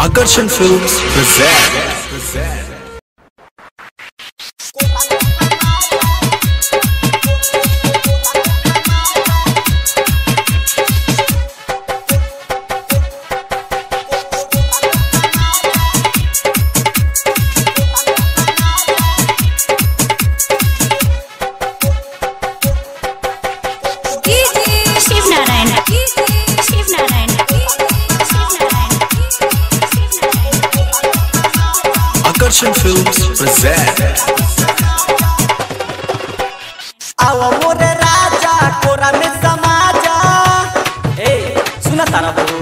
Akarshan Films present. Films present. आव मोरे राजा कोरा में समाजा ए सुना तारा बहू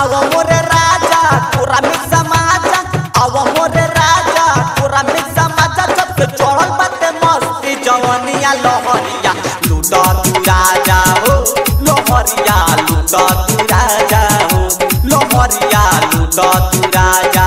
आव मोरे राजा कोरा में समाजा आव मोरे राजा कोरा में समाजा जब से चढ़ल बाटे मस्ती जवनिया लहरिया लूटा तू राजा हो लहरिया लूटा तू राजा हो लहरिया लूटा तू राजा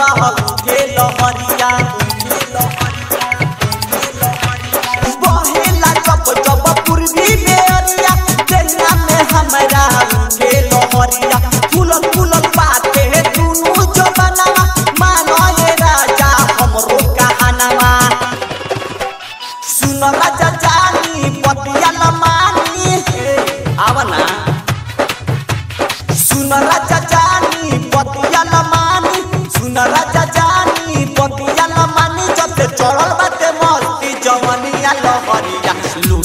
में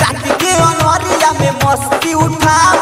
रात के अनहरिया में मस्ती उठावा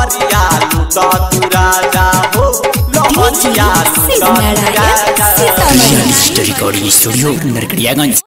लहरिया लूटा तू राजा हो लहरिया लूटा तू राजा हो रिकॉर्डिंग स्टूडियो नरकड़ियागंज